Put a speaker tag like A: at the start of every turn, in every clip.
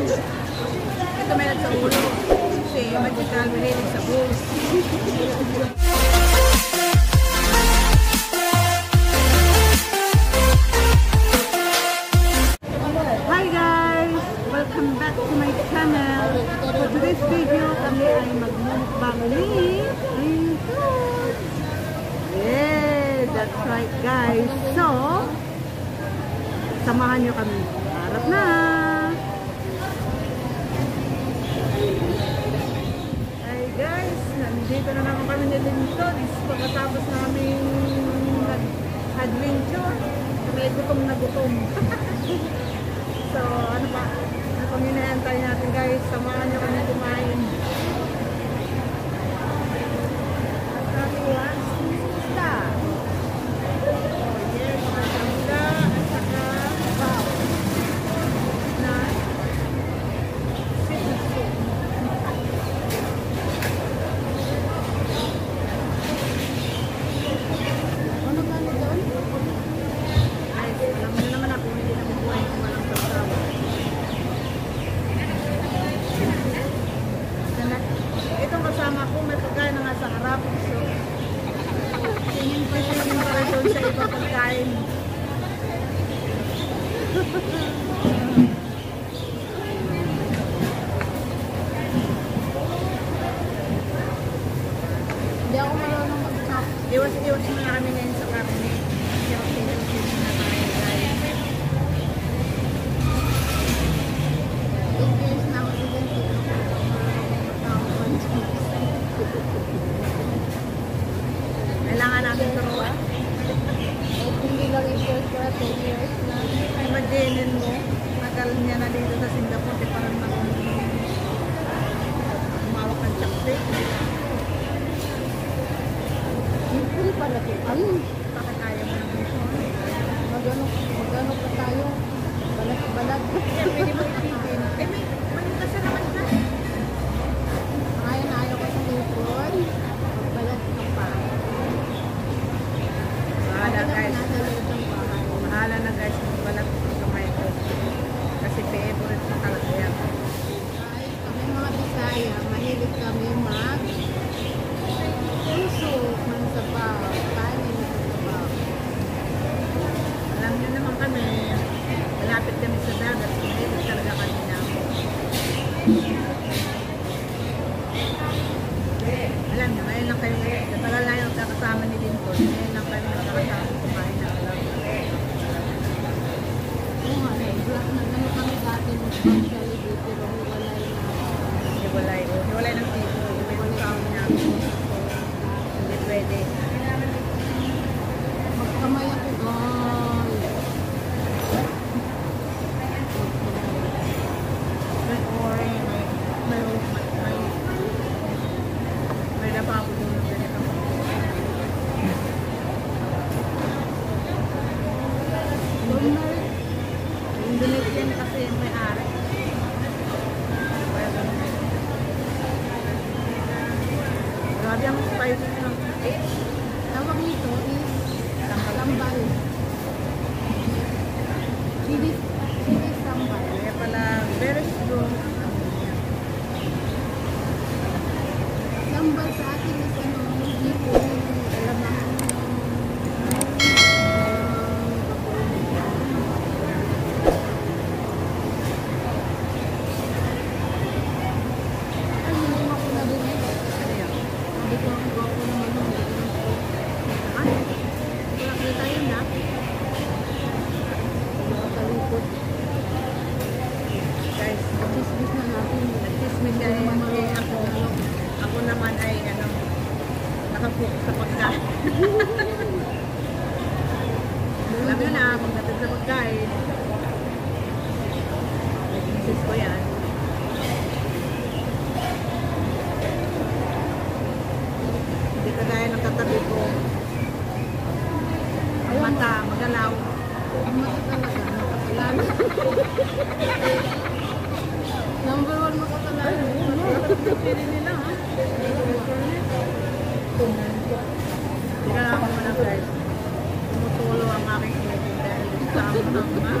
A: Katumelat sa ulo. Kasi magical, mahilig sa booze. Hi guys! Welcome back to my channel. For today's video, kami ay magmumukbang ni Include. Yeah! That's right guys. So, samahan nyo kami. Dito na naman kami nilito. This pagkatapos namin adventure. May gutom na gutom. so, ano pa? Ano pang hinahantay natin guys? Samahan nyo kami kumain. tingin ko siya yung person sa iba pagkain.
B: Magano, magano pa tayo? Balat-balat.
A: Pwede mo mata, magalaw.
B: Ang mata talaga, makasalanan. Number one.
A: Pili nila, ha? Teka lang ako muna, guys. Tumutulo ang aking dahil sa ako ng mga.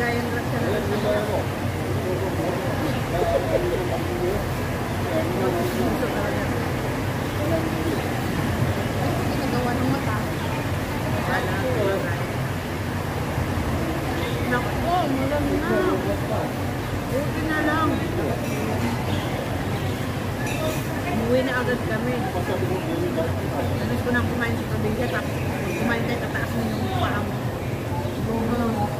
A: Gaya ng sa
B: Ginagawa ng mata.
A: Nako, mulam na. Buti na lang. Umuwi na agad kami. Tapos ko nang kumain sa probinsya, tapos kumain tayo tataas mo yung paa mo. Bumalang.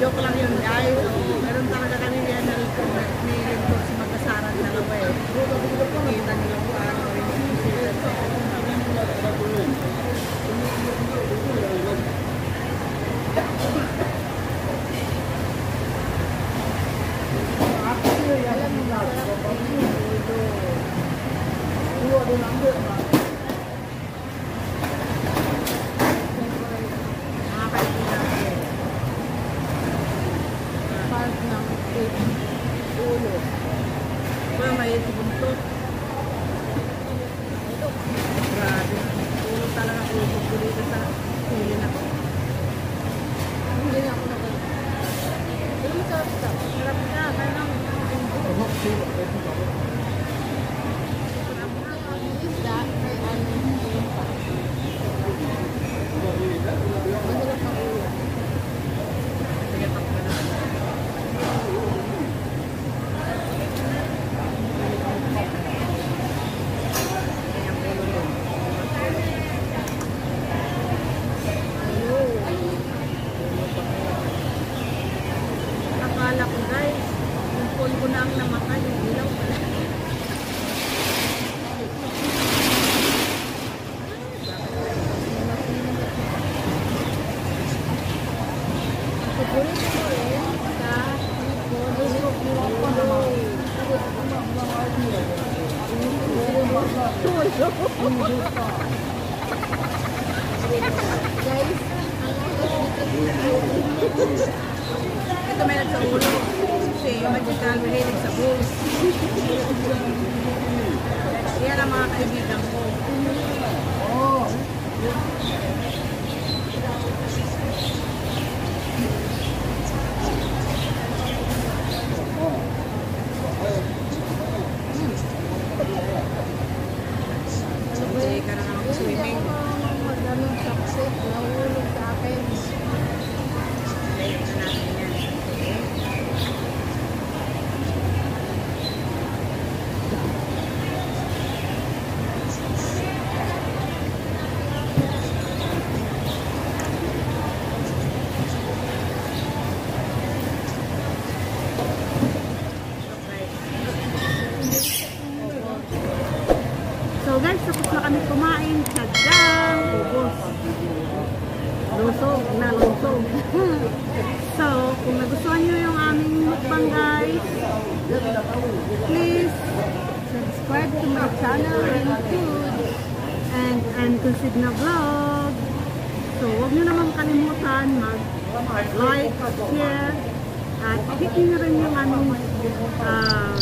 A: joke lang yun guys. So, meron talaga kami yan ni Doon ko na ang namatay. Hindi ka na naman swimming. Hindi ako mag-anong and Consigna Vlog. So, huwag nyo naman kalimutan mag-like, share, at hit nyo rin yung aming ah,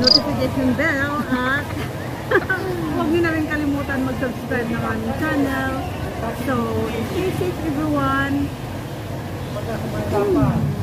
A: notification bell at huwag nyo na rin kalimutan mag-subscribe ng aming channel. So, stay safe everyone.
B: Bye!